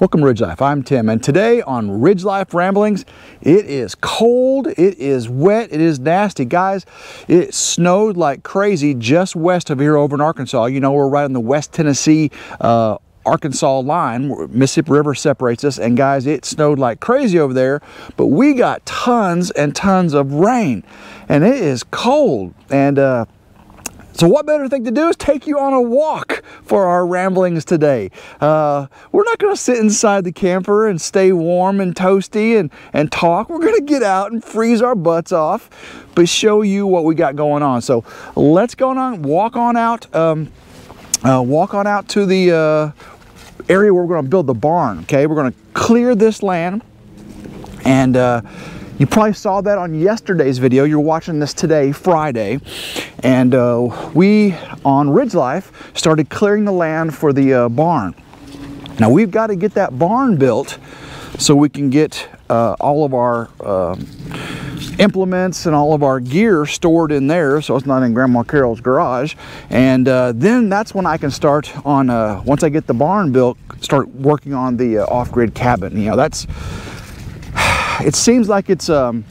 Welcome to Ridge Life. I'm Tim, and today on Ridge Life Ramblings, it is cold, it is wet, it is nasty. Guys, it snowed like crazy just west of here over in Arkansas. You know, we're right on the West Tennessee uh, Arkansas line, Mississippi River separates us, and guys, it snowed like crazy over there, but we got tons and tons of rain, and it is cold, and uh, so what better thing to do is take you on a walk for our ramblings today. Uh, we're not going to sit inside the camper and stay warm and toasty and, and talk. We're going to get out and freeze our butts off, but show you what we got going on. So let's go on, walk on out, um, uh, walk on out to the uh, area where we're going to build the barn. Okay, we're going to clear this land and uh, you probably saw that on yesterday's video. You're watching this today, Friday. And uh, we, on Ridge Life, started clearing the land for the uh, barn. Now we've got to get that barn built so we can get uh, all of our um, implements and all of our gear stored in there so it's not in Grandma Carol's garage. And uh, then that's when I can start on, uh, once I get the barn built, start working on the uh, off-grid cabin. You know, that's it seems like it's um,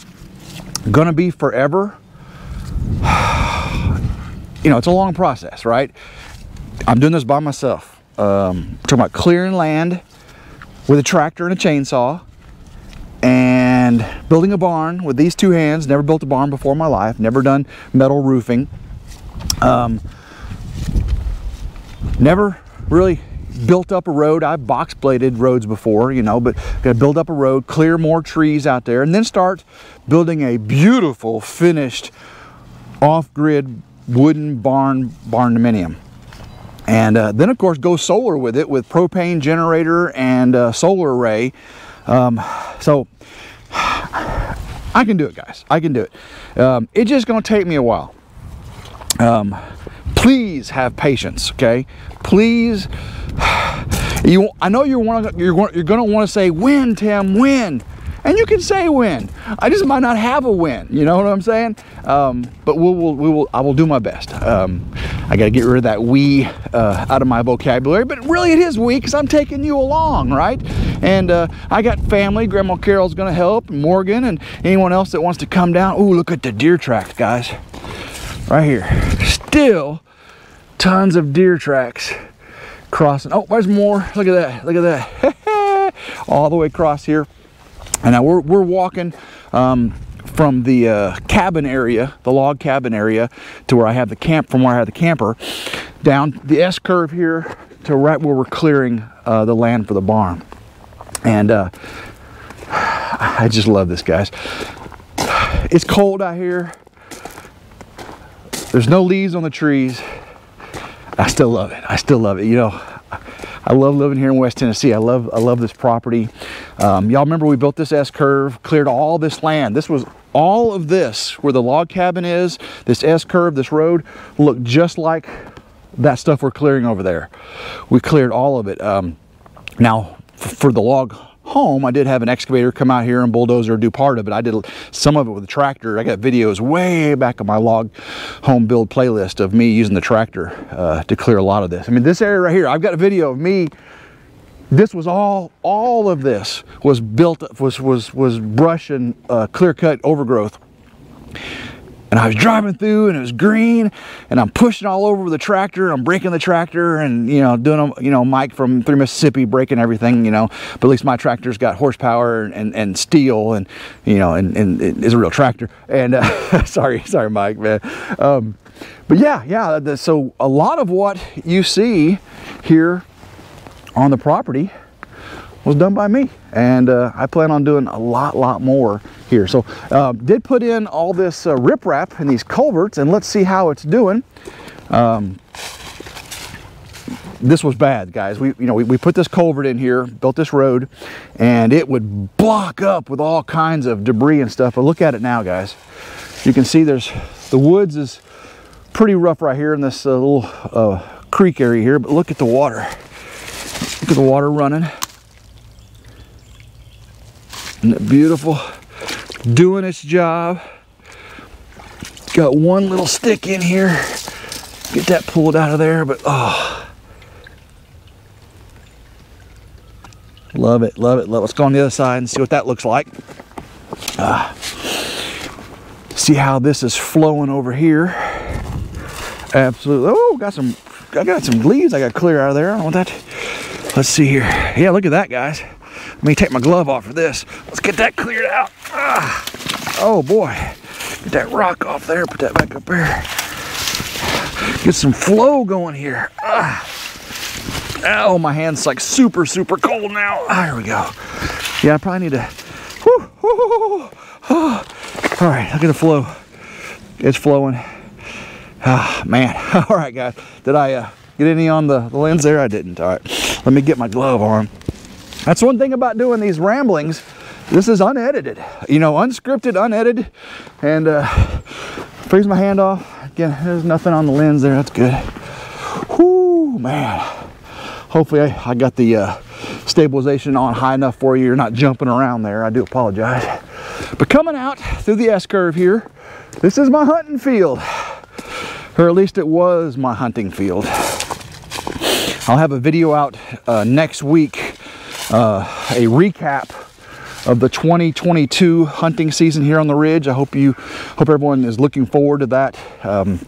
gonna be forever. you know, it's a long process, right? I'm doing this by myself. Um, talking about clearing land with a tractor and a chainsaw and building a barn with these two hands. Never built a barn before in my life. Never done metal roofing. Um, never really built up a road. I've box bladed roads before, you know, but got to build up a road, clear more trees out there, and then start building a beautiful finished off-grid wooden barn barndominium. And uh, then of course go solar with it with propane generator and uh, solar array. Um, so I can do it guys, I can do it. Um, it's just gonna take me a while. Um, please have patience, okay? Please you, I know you're, wanna, you're, you're gonna wanna say, win, Tim, win. And you can say win. I just might not have a win. You know what I'm saying? Um, but we'll, we'll, we will, I will do my best. Um, I got to get rid of that we uh, out of my vocabulary. But really, it is we because I'm taking you along, right? And uh, I got family. Grandma Carol's going to help, Morgan, and anyone else that wants to come down. Oh, look at the deer tracks, guys. Right here. Still tons of deer tracks crossing. Oh, there's more. Look at that. Look at that. All the way across here. And now we're, we're walking um, from the uh, cabin area, the log cabin area, to where I have the camp, from where I have the camper, down the S curve here to right where we're clearing uh, the land for the barn. And uh, I just love this, guys. It's cold out here. There's no leaves on the trees. I still love it. I still love it. You know, I love living here in West Tennessee. I love I love this property. Um, y'all remember we built this S curve, cleared all this land. This was all of this where the log cabin is. This S curve, this road looked just like that stuff we're clearing over there. We cleared all of it. Um, now for the log home, I did have an excavator come out here and bulldozer do part of it. I did some of it with a tractor. I got videos way back on my log home build playlist of me using the tractor uh, to clear a lot of this. I mean, this area right here, I've got a video of me this was all all of this was built up was was was brush and uh, clear cut overgrowth. And I was driving through and it was green and I'm pushing all over the tractor I'm breaking the tractor and you know doing you know Mike from through Mississippi breaking everything you know. But at least my tractor's got horsepower and, and, and steel and you know and, and it is a real tractor. And uh, sorry sorry Mike man. Um, but yeah yeah the, so a lot of what you see here on the property was done by me. And uh, I plan on doing a lot lot more here. So uh, did put in all this uh, riprap and these culverts and let's see how it's doing. Um, this was bad guys. We you know we, we put this culvert in here built this road and it would block up with all kinds of debris and stuff. But look at it now guys. You can see there's the woods is pretty rough right here in this uh, little uh, creek area here but look at the water look at the water running isn't it beautiful? Doing its job. Got one little stick in here. Get that pulled out of there, but oh. Love it, love it, love it. Let's go on the other side and see what that looks like. Uh, see how this is flowing over here. Absolutely. Oh, got some, I got some leaves I got clear out of there. I want that. Let's see here. Yeah, look at that, guys. Let me take my glove off for this. Let's get that cleared out. Ah. Oh boy. Get that rock off there. Put that back up there. Get some flow going here. Ah. Oh, my hand's like super, super cold now. Ah, here we go. Yeah, I probably need to. Oh. All right, look at the flow. It's flowing. Ah, man. All right, guys. Did I uh, get any on the, the lens there? I didn't. All right. Let me get my glove on. That's one thing about doing these ramblings. This is unedited, you know, unscripted, unedited. And uh, freeze my hand off. Again, there's nothing on the lens there. That's good. Whoo, man. Hopefully I, I got the uh, stabilization on high enough for you. You're not jumping around there. I do apologize. But coming out through the S-curve here, this is my hunting field. Or at least it was my hunting field. I'll have a video out uh, next week uh, a recap of the 2022 hunting season here on the ridge. I hope you, hope everyone is looking forward to that. Um,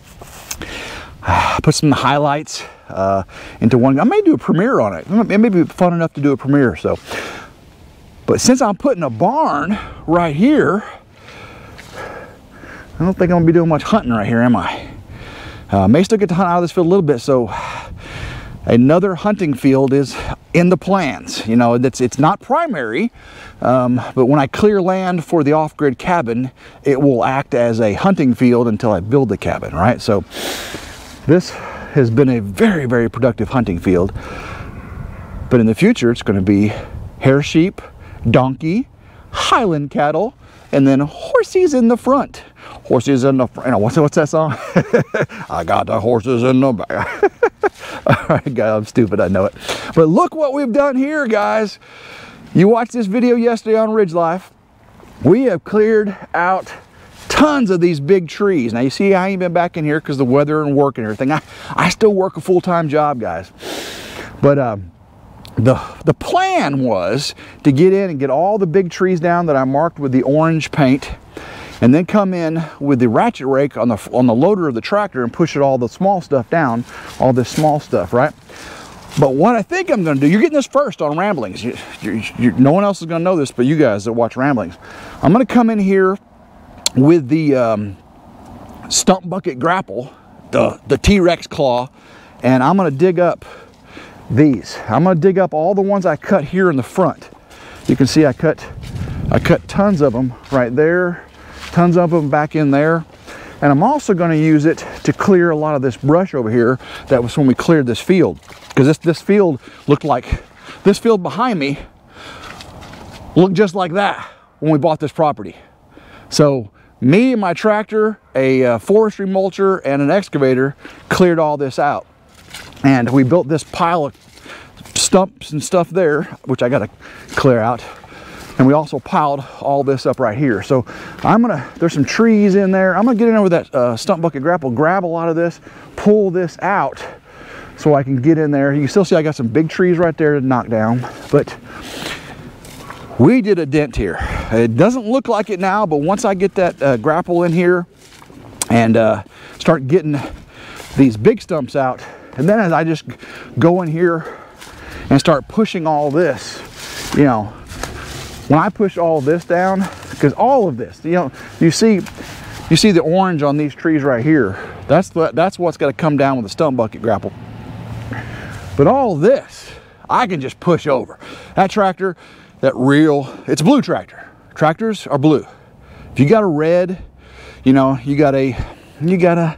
put some highlights uh, into one. I may do a premiere on it. It may be fun enough to do a premiere. So, but since I'm putting a barn right here, I don't think I'm gonna be doing much hunting right here, am I? Uh, may still get to hunt out of this field a little bit. So another hunting field is in the plans. You know, it's, it's not primary, um, but when I clear land for the off-grid cabin, it will act as a hunting field until I build the cabin, right? So this has been a very, very productive hunting field. But in the future, it's going to be hair sheep, donkey, highland cattle, and then horses in the front. Horses in the front. What's, what's that song? I got the horses in the back. All right, guys, I'm stupid, I know it. But look what we've done here, guys. You watched this video yesterday on Ridge Life. We have cleared out tons of these big trees. Now you see I ain't been back in here because the weather and work and everything. I, I still work a full-time job, guys. But um, the, the plan was to get in and get all the big trees down that I marked with the orange paint and then come in with the ratchet rake on the, on the loader of the tractor and push it all the small stuff down, all this small stuff, right? But what I think I'm gonna do, you're getting this first on Ramblings. You, you, you, no one else is gonna know this but you guys that watch Ramblings. I'm gonna come in here with the um, stump bucket grapple, the, the T-Rex claw, and I'm gonna dig up these. I'm gonna dig up all the ones I cut here in the front. You can see I cut, I cut tons of them right there, tons of them back in there. And I'm also gonna use it to clear a lot of this brush over here that was when we cleared this field. Because this, this field looked like, this field behind me looked just like that when we bought this property. So me and my tractor, a uh, forestry mulcher, and an excavator cleared all this out. And we built this pile of stumps and stuff there, which I gotta clear out. And we also piled all this up right here. So I'm gonna, there's some trees in there. I'm gonna get in over that uh, stump bucket grapple, grab a lot of this, pull this out so I can get in there. You can still see I got some big trees right there to knock down, but we did a dent here. It doesn't look like it now, but once I get that uh, grapple in here and uh, start getting these big stumps out, and then as I just go in here and start pushing all this, you know, when I push all this down, because all of this, you know, you see, you see the orange on these trees right here. That's the, that's what's got to come down with the stump bucket grapple. But all this, I can just push over. That tractor, that real, it's a blue tractor. Tractors are blue. If you got a red, you know, you got a, you got a,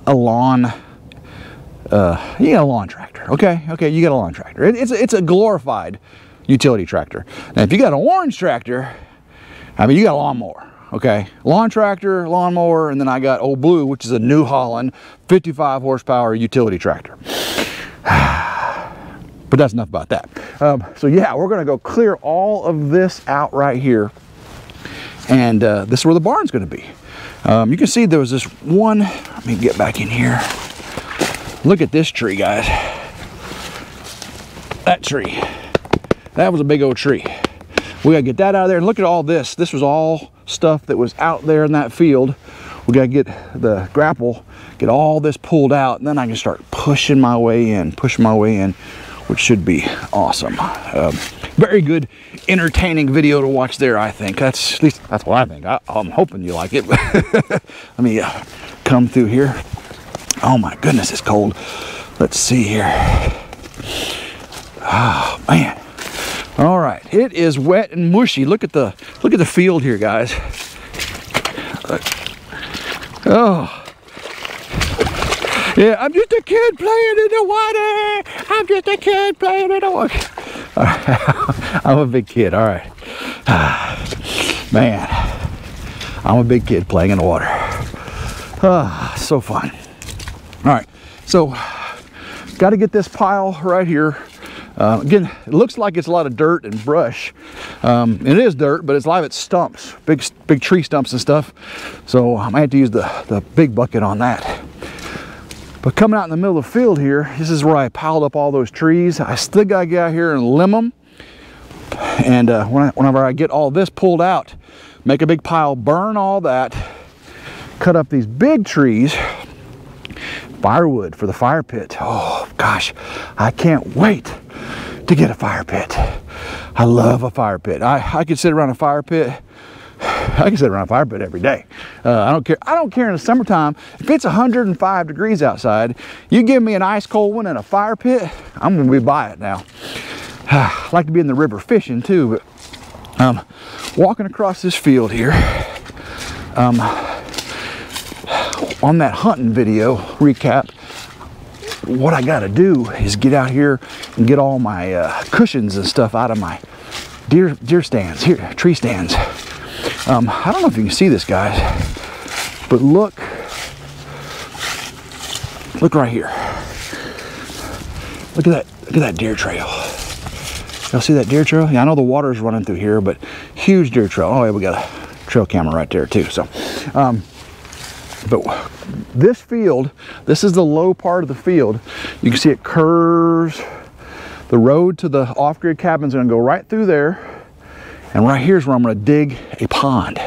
a lawn, uh, you got a lawn tractor, okay? Okay, you got a lawn tractor. It, it's, a, it's a glorified utility tractor. Now, if you got an orange tractor, I mean, you got a lawnmower, okay? Lawn tractor, lawnmower, and then I got Old Blue, which is a New Holland 55 horsepower utility tractor. but that's enough about that. Um, so yeah, we're gonna go clear all of this out right here. And uh, this is where the barn's gonna be. Um, you can see there was this one, let me get back in here. Look at this tree, guys. That tree. That was a big old tree. We gotta get that out of there. And look at all this. This was all stuff that was out there in that field. We gotta get the grapple, get all this pulled out, and then I can start pushing my way in, pushing my way in, which should be awesome. Um, very good, entertaining video to watch there, I think. That's at least that's what I think. I, am hoping you like it. Let me uh, come through here. Oh my goodness, it's cold. Let's see here. Oh man. All right, it is wet and mushy. Look at the look at the field here, guys. Oh. Yeah, I'm just a kid playing in the water. I'm just a kid playing in the water. I'm a big kid, all right. Man, I'm a big kid playing in the water. Ah, so fun. So got to get this pile right here uh, again, it looks like it's a lot of dirt and brush. Um, it is dirt, but it's a lot of stumps, big, big tree stumps and stuff. So I might have to use the, the big bucket on that. But coming out in the middle of the field here, this is where I piled up all those trees. I still gotta get out here and limb them. And uh, when I, whenever I get all this pulled out, make a big pile, burn all that, cut up these big trees, firewood for the fire pit. Oh gosh, I can't wait to get a fire pit. I love a fire pit. I, I could sit around a fire pit. I can sit around a fire pit every day. Uh, I don't care. I don't care in the summertime. If it's 105 degrees outside, you give me an ice cold one and a fire pit, I'm gonna be by it now. I like to be in the river fishing too, but um, walking across this field here, um, on that hunting video recap, what I got to do is get out here and get all my uh, cushions and stuff out of my deer deer stands here, tree stands. Um, I don't know if you can see this, guys, but look, look right here. Look at that, look at that deer trail. Y'all see that deer trail? Yeah, I know the water's running through here, but huge deer trail. Oh, yeah, we got a trail camera right there too. So, um, but this field, this is the low part of the field. You can see it curves. The road to the off-grid cabin is gonna go right through there. And right here's where I'm gonna dig a pond.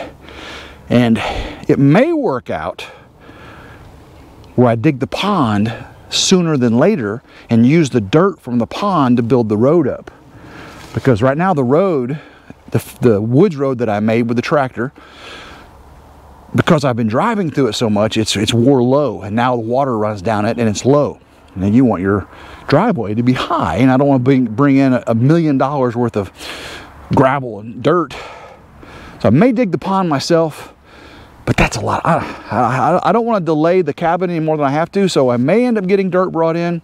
And it may work out where I dig the pond sooner than later and use the dirt from the pond to build the road up. Because right now the road, the, the woods road that I made with the tractor, because I've been driving through it so much, it's, it's wore low and now the water runs down it and it's low. And then you want your driveway to be high and I don't want to bring, bring in a million dollars worth of gravel and dirt. So I may dig the pond myself, but that's a lot. I, I, I don't want to delay the cabin any more than I have to, so I may end up getting dirt brought in.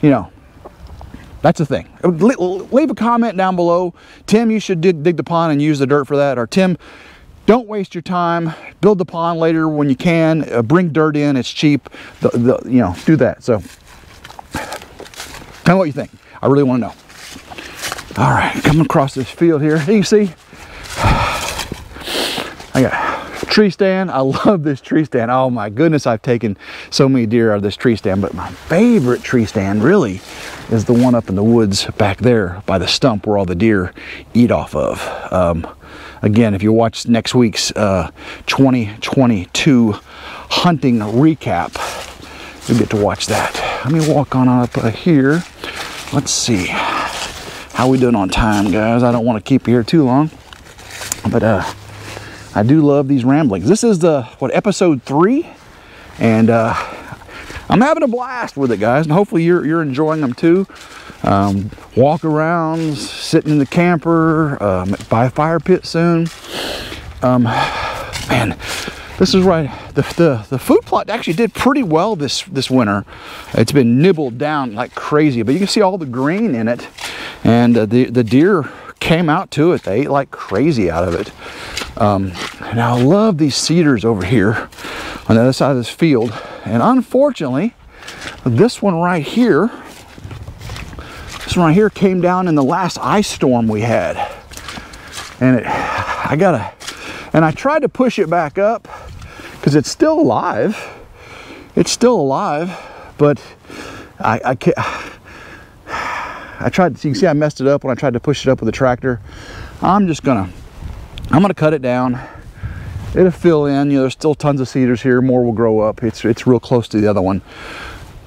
You know, that's the thing. Leave a comment down below. Tim, you should dig, dig the pond and use the dirt for that. Or Tim, don't waste your time. Build the pond later when you can. Uh, bring dirt in. It's cheap. The, the, you know, do that. So, tell me what you think. I really want to know. All right, coming across this field here. You see, I got tree stand. I love this tree stand. Oh my goodness, I've taken so many deer out of this tree stand. But my favorite tree stand really is the one up in the woods back there by the stump where all the deer eat off of. Um, Again, if you watch next week's uh, 2022 hunting recap, you'll get to watch that. Let me walk on up uh, here. Let's see. How we doing on time, guys? I don't want to keep you here too long. But uh, I do love these ramblings. This is the, what, episode three? And uh, I'm having a blast with it, guys. And hopefully you're, you're enjoying them too um, walk arounds, sitting in the camper, um, by a fire pit soon. Um, man, this is right. The, the, the food plot actually did pretty well this, this winter. It's been nibbled down like crazy, but you can see all the green in it. And uh, the, the deer came out to it. They ate like crazy out of it. Um, and I love these cedars over here on the other side of this field. And unfortunately, this one right here this one right here came down in the last ice storm we had. And it, I gotta, and I tried to push it back up because it's still alive. It's still alive, but I, I can't, I tried, you can see I messed it up when I tried to push it up with a tractor. I'm just gonna, I'm gonna cut it down. It'll fill in, you know, there's still tons of cedars here. More will grow up. It's, it's real close to the other one.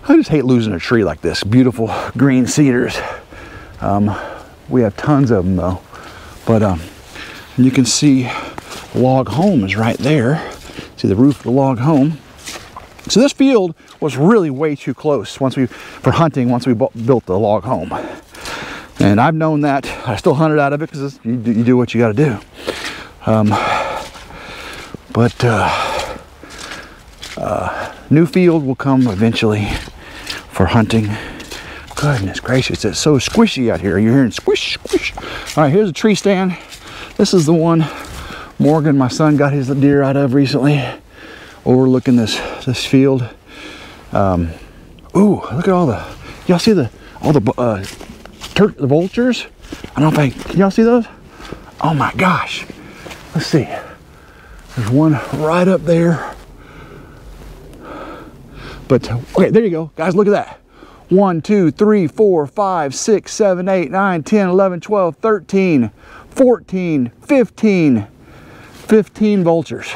I just hate losing a tree like this. Beautiful green cedars. Um, we have tons of them though. But um, you can see log home is right there. See the roof of the log home. So this field was really way too close once we, for hunting, once we built the log home. And I've known that. I still hunted out of it because you, you, do what you got to do. Um, but uh, uh, new field will come eventually for hunting. Goodness gracious, it's so squishy out here. You're hearing squish, squish. All right, here's a tree stand. This is the one Morgan, my son, got his deer out of recently, overlooking this this field. Um, ooh, look at all the, y'all see the, all the, uh, the vultures? I don't I, can y'all see those? Oh my gosh. Let's see. There's one right up there. But, okay, there you go. Guys, look at that. 1, 2, 3, 4, 5, 6, 7, 8, 9, 10, 11, 12, 13, 14, 15, 15 vultures.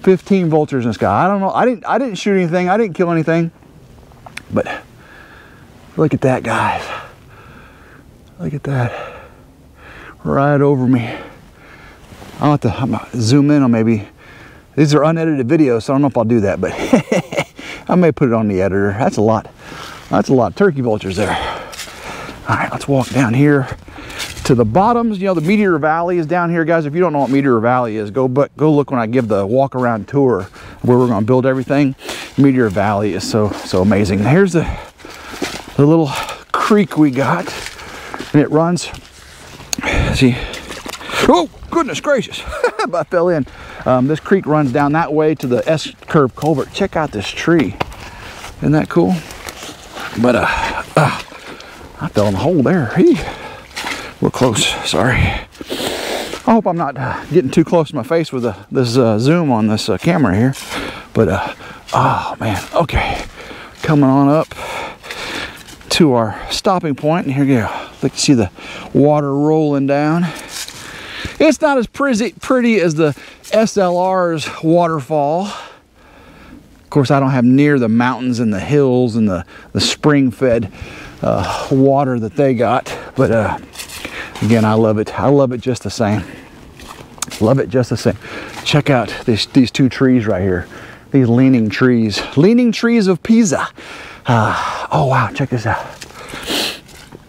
15 vultures in the sky. I don't know. I didn't I didn't shoot anything. I didn't kill anything. But look at that, guys. Look at that. Right over me. I'll have to I'm zoom in on maybe. These are unedited videos, so I don't know if I'll do that, but I may put it on the editor. That's a lot. That's a lot of turkey vultures there. All right, let's walk down here to the bottoms. You know, the Meteor Valley is down here, guys. If you don't know what Meteor Valley is, go but go look when I give the walk around tour where we're gonna build everything. Meteor Valley is so so amazing. Here's the the little creek we got, and it runs. See, oh goodness gracious, I fell in. Um, this creek runs down that way to the S curve culvert. Check out this tree. Isn't that cool? But uh, uh I fell in the hole there. Hey. We're close, sorry. I hope I'm not uh, getting too close to my face with uh, this uh, zoom on this uh, camera here. But, uh, oh man, okay. Coming on up to our stopping point, and here you go. Look, you see the water rolling down. It's not as pretty, pretty as the SLR's waterfall. Course, I don't have near the mountains and the hills and the, the spring-fed uh, water that they got, but uh, Again, I love it. I love it just the same. Love it just the same. Check out this, these two trees right here. These leaning trees. Leaning trees of Pisa. Uh, oh, wow. Check this out.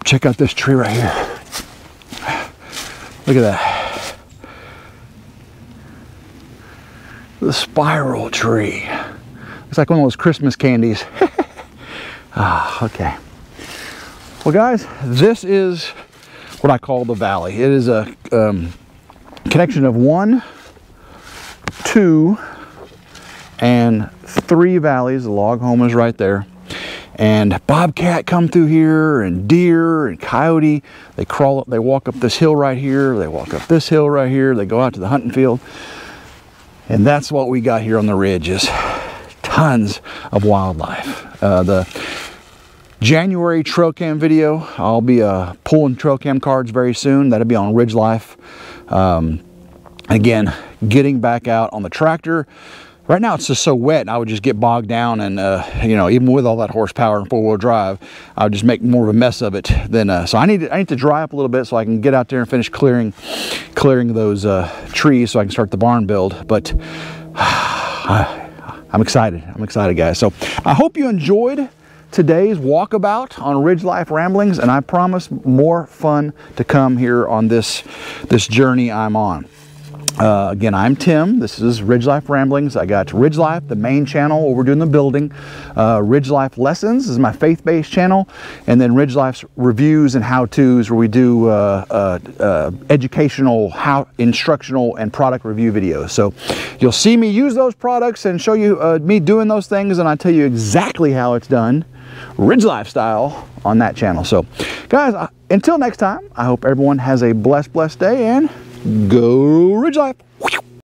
Check out this tree right here. Look at that. The spiral tree. It's like one of those Christmas candies. ah, okay. Well, guys, this is what I call the valley. It is a um, connection of one, two, and three valleys. The log home is right there. And bobcat come through here, and deer, and coyote. They crawl up, they walk up this hill right here, they walk up this hill right here, they go out to the hunting field. And that's what we got here on the ridge is tons of wildlife. Uh, the January trail cam video. I'll be uh, pulling trail cam cards very soon. That'll be on Ridge Life. Um, again, getting back out on the tractor. Right now it's just so wet I would just get bogged down and, uh, you know, even with all that horsepower and four-wheel drive, I would just make more of a mess of it than, uh, so I need, to, I need to dry up a little bit so I can get out there and finish clearing, clearing those uh, trees so I can start the barn build. But I'm excited. I'm excited, guys. So I hope you enjoyed today's walkabout on Ridge Life Ramblings, and I promise more fun to come here on this, this journey I'm on. Uh, again, I'm Tim. This is Ridge Life Ramblings. I got Ridge Life, the main channel where we're doing the building. Uh, Ridge Life Lessons is my faith-based channel. And then Ridge Life's reviews and how-tos where we do uh, uh, uh, educational, how instructional, and product review videos. So you'll see me use those products and show you uh, me doing those things and I tell you exactly how it's done. Ridge Lifestyle on that channel. So guys, until next time, I hope everyone has a blessed, blessed day and go Ridge Life.